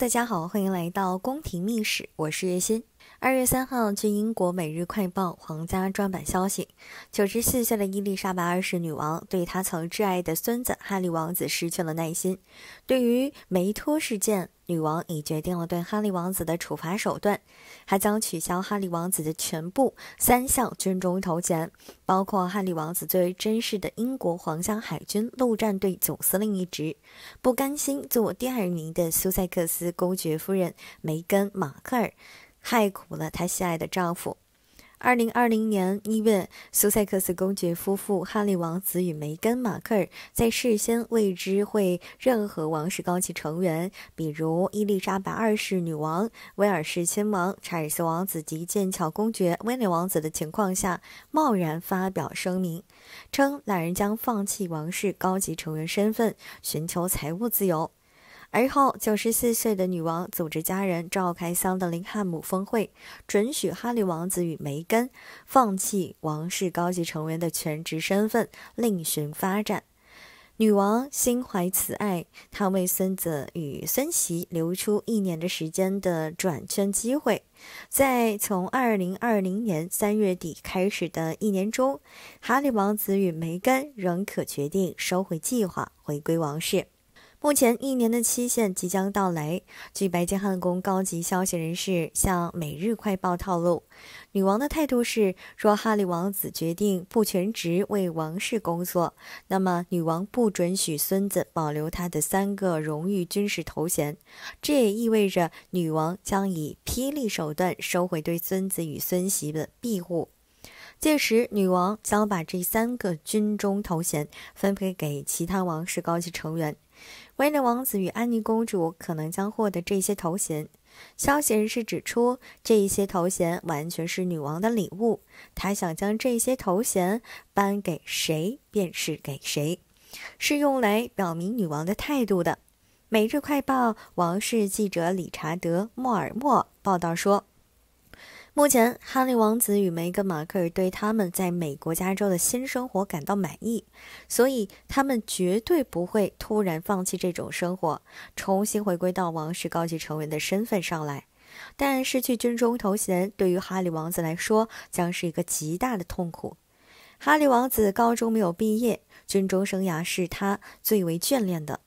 大家好，欢迎来到宫廷秘史，我是月心。二月三号，据英国《每日快报》皇家专版消息，九十四岁的伊丽莎白二世女王对她曾挚爱的孙子哈利王子失去了耐心。对于梅托事件，女王已决定了对哈利王子的处罚手段，还将取消哈利王子的全部三项军中头衔，包括哈利王子最为珍视的英国皇家海军陆战队总司令一职。不甘心做第二名的苏塞克斯公爵夫人梅根·马克尔，害苦了她心爱的丈夫。二零二零年一月，苏塞克斯公爵夫妇哈利王子与梅根·马克尔在事先未知会任何王室高级成员，比如伊丽莎白二世女王、威尔士亲王查尔斯王子及剑桥公爵威廉王子的情况下，贸然发表声明，称两人将放弃王室高级成员身份，寻求财务自由。而后，九十四岁的女王组织家人召开桑德林汉姆峰会，准许哈利王子与梅根放弃王室高级成员的全职身份，另寻发展。女王心怀慈爱，她为孙子与孙媳留出一年的时间的转圈机会。在从二零二零年三月底开始的一年中，哈利王子与梅根仍可决定收回计划，回归王室。目前一年的期限即将到来。据白金汉宫高级消息人士向《每日快报》透露，女王的态度是：若哈利王子决定不全职为王室工作，那么女王不准许孙子保留他的三个荣誉军事头衔。这也意味着女王将以霹雳手段收回对孙子与孙媳的庇护。届时，女王将把这三个军中头衔分配给其他王室高级成员。威廉王子与安妮公主可能将获得这些头衔。消息人士指出，这些头衔完全是女王的礼物，她想将这些头衔颁给谁便是给谁，是用来表明女王的态度的。《每日快报》王室记者理查德·莫尔默报道说。目前，哈利王子与梅根·马克尔对他们在美国加州的新生活感到满意，所以他们绝对不会突然放弃这种生活，重新回归到王室高级成员的身份上来。但失去军中头衔对于哈利王子来说将是一个极大的痛苦。哈利王子高中没有毕业，军中生涯是他最为眷恋的。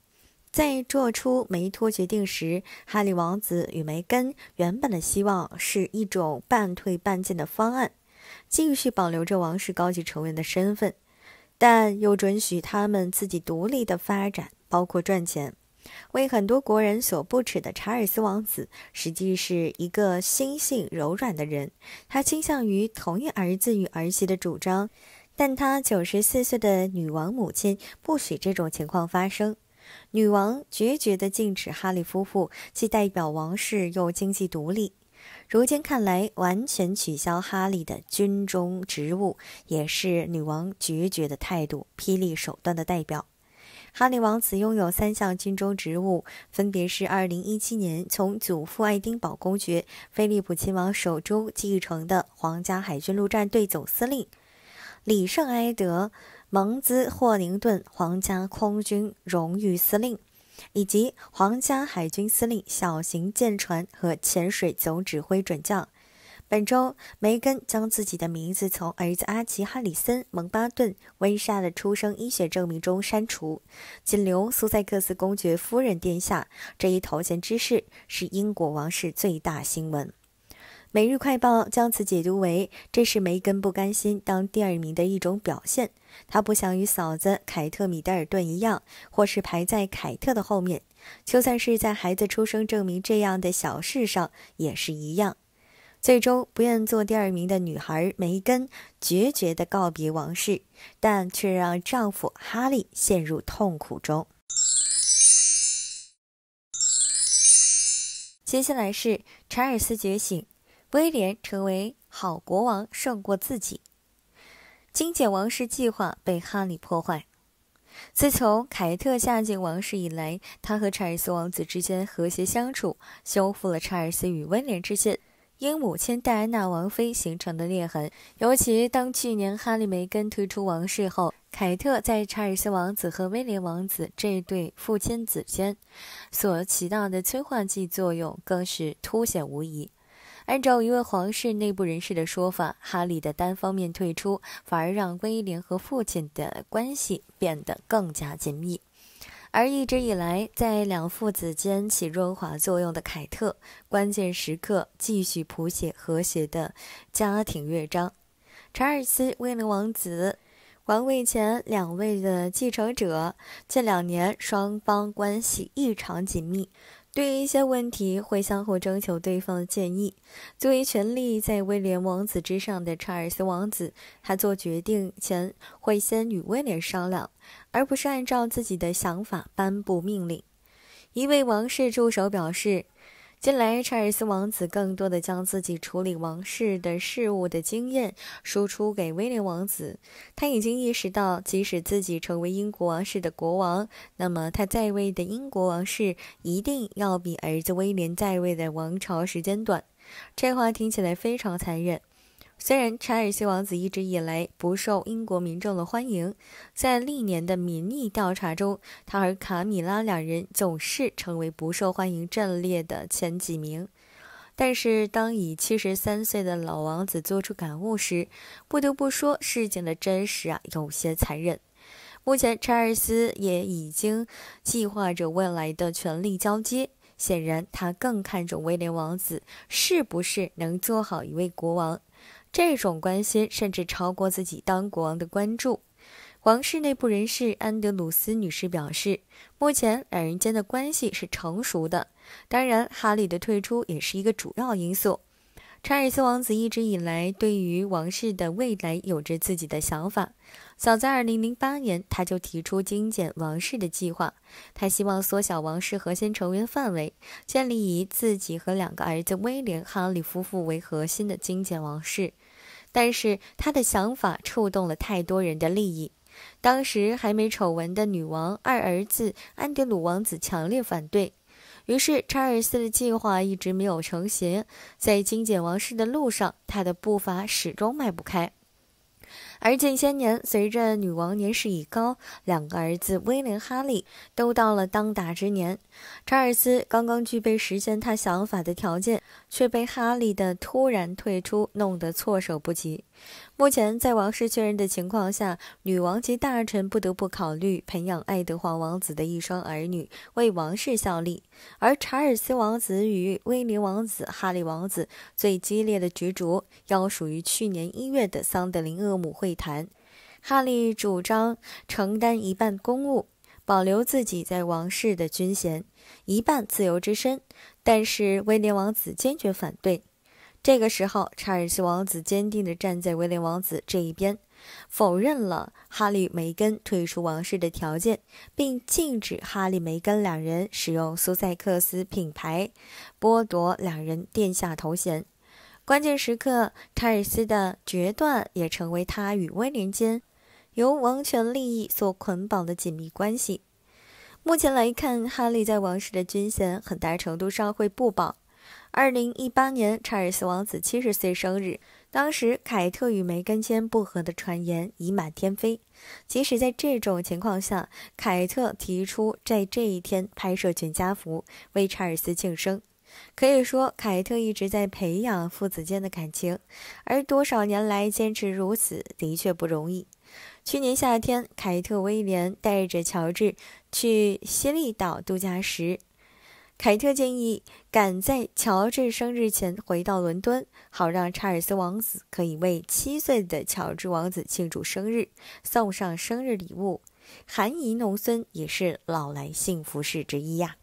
在做出梅托决定时，哈利王子与梅根原本的希望是一种半退半进的方案，继续保留着王室高级成员的身份，但又准许他们自己独立的发展，包括赚钱。为很多国人所不齿的查尔斯王子，实际是一个心性柔软的人，他倾向于同意儿子与儿媳的主张，但他九十四岁的女王母亲不许这种情况发生。女王决绝地禁止哈利夫妇既代表王室又经济独立。如今看来，完全取消哈利的军中职务也是女王决绝的态度、霹雳手段的代表。哈利王子拥有三项军中职务，分别是2017年从祖父爱丁堡公爵菲利普亲王手中继承的皇家海军陆战队总司令，里圣埃德。蒙兹霍宁顿皇家空军荣誉司令，以及皇家海军司令小型舰船和潜水总指挥准将。本周，梅根将自己的名字从儿子阿奇·哈里森·蒙巴顿温莎的出生医学证明中删除，仅留苏塞克斯公爵夫人殿下这一头衔之事，是英国王室最大新闻。每日快报将此解读为，这是梅根不甘心当第二名的一种表现。他不想与嫂子凯特·米德尔顿一样，或是排在凯特的后面。就算是在孩子出生证明这样的小事上，也是一样。最终，不愿做第二名的女孩梅根决绝地告别王室，但却让丈夫哈利陷入痛苦中。接下来是查尔斯觉醒。威廉成为好国王胜过自己。精简王室计划被哈利破坏。自从凯特嫁进王室以来，他和查尔斯王子之间和谐相处，修复了查尔斯与威廉之间因母亲戴安娜王妃形成的裂痕。尤其当去年哈利梅根退出王室后，凯特在查尔斯王子和威廉王子这对父亲子间所起到的催化剂作用，更是凸显无疑。按照一位皇室内部人士的说法，哈利的单方面退出反而让威廉和父亲的关系变得更加紧密。而一直以来在两父子间起润滑作用的凯特，关键时刻继续谱写和谐的家庭乐章。查尔斯、威廉王子王位前两位的继承者，近两年双方关系异常紧密。对于一些问题，会相互征求对方的建议。作为权力在威廉王子之上的查尔斯王子，他做决定前会先与威廉商量，而不是按照自己的想法颁布命令。一位王室助手表示。近来，查尔斯王子更多的将自己处理王室的事务的经验输出给威廉王子。他已经意识到，即使自己成为英国王室的国王，那么他在位的英国王室一定要比儿子威廉在位的王朝时间短。这话听起来非常残忍。虽然查尔斯王子一直以来不受英国民众的欢迎，在历年的民意调查中，他和卡米拉两人总是成为不受欢迎阵列的前几名。但是，当以七十三岁的老王子做出感悟时，不得不说，事情的真实啊，有些残忍。目前，查尔斯也已经计划着未来的权力交接，显然，他更看重威廉王子是不是能做好一位国王。这种关心甚至超过自己当国王的关注。皇室内部人士安德鲁斯女士表示，目前两人间的关系是成熟的。当然，哈利的退出也是一个主要因素。查尔斯王子一直以来对于王室的未来有着自己的想法。早在2008年，他就提出精简王室的计划。他希望缩小王室核心成员范围，建立以自己和两个儿子威廉、哈利夫妇为核心的精简王室。但是他的想法触动了太多人的利益。当时还没丑闻的女王二儿子安德鲁王子强烈反对。于是，查尔斯的计划一直没有成型。在精简王室的路上，他的步伐始终迈不开。而近些年，随着女王年事已高，两个儿子威廉、哈利都到了当打之年，查尔斯刚刚具备实现他想法的条件，却被哈利的突然退出弄得措手不及。目前，在王室确认的情况下，女王及大臣不得不考虑培养爱德华王子的一双儿女为王室效力，而查尔斯王子与威廉王子、哈利王子最激烈的角逐，要属于去年一月的桑德林厄姆会谈。哈利主张承担一半公务，保留自己在王室的军衔，一半自由之身，但是威廉王子坚决反对。这个时候，查尔斯王子坚定地站在威廉王子这一边，否认了哈利、梅根退出王室的条件，并禁止哈利、梅根两人使用苏塞克斯品牌，剥夺两人殿下头衔。关键时刻，查尔斯的决断也成为他与威廉间由王权利益所捆绑的紧密关系。目前来看，哈利在王室的军衔很大程度上会不保。二零一八年，查尔斯王子七十岁生日，当时凯特与梅根间不和的传言已满天飞。即使在这种情况下，凯特提出在这一天拍摄全家福，为查尔斯庆生。可以说，凯特一直在培养父子间的感情，而多少年来坚持如此，的确不容易。去年夏天，凯特威廉带着乔治去西利岛度假时。凯特建议赶在乔治生日前回到伦敦，好让查尔斯王子可以为七岁的乔治王子庆祝生日，送上生日礼物。含饴弄孙也是老来幸福事之一呀。